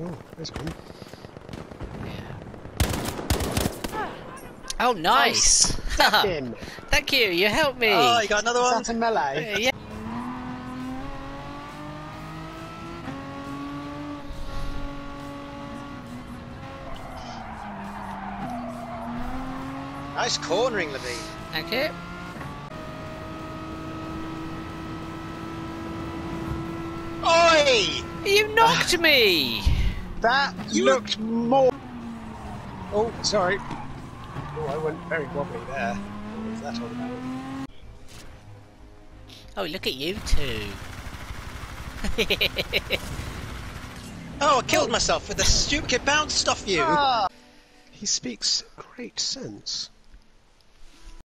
Oh, there's one. Oh, nice! Him. Thank you, you helped me! Oh, you got another one? that a melee? Uh, yeah. Nice cornering, Levine. Thank you. Oi! You knocked me! That You- looked more. Oh, sorry. Oh, I went very wobbly there. What was that all about? Oh, look at you two. Oh, I killed oh. myself with the stupid bounce stuff you. Ah. He speaks great sense.